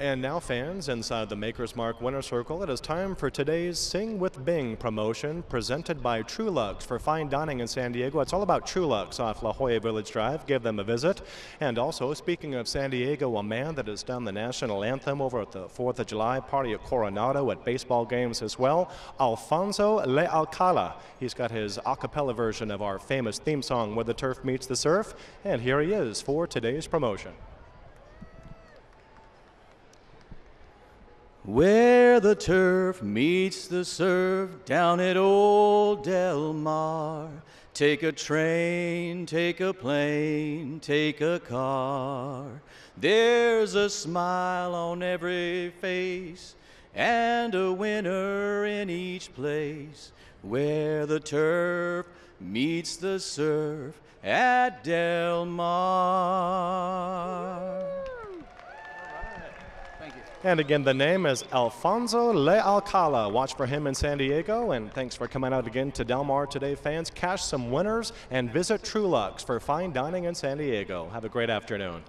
And now, fans, inside the Maker's Mark Winner Circle, it is time for today's Sing with Bing promotion presented by Truluck's for fine dining in San Diego. It's all about Truluck's off La Jolla Village Drive. Give them a visit. And also, speaking of San Diego, a man that has done the national anthem over at the 4th of July party at Coronado at baseball games as well, Alfonso Le Alcala. He's got his a cappella version of our famous theme song, Where the Turf Meets the Surf. And here he is for today's promotion. Where the turf meets the surf down at Old Del Mar. Take a train, take a plane, take a car. There's a smile on every face and a winner in each place. Where the turf meets the surf at Del Mar. And again, the name is Alfonso Le Alcala. Watch for him in San Diego. And thanks for coming out again to Del Mar today, fans. Cash some winners and visit Truluck's for fine dining in San Diego. Have a great afternoon.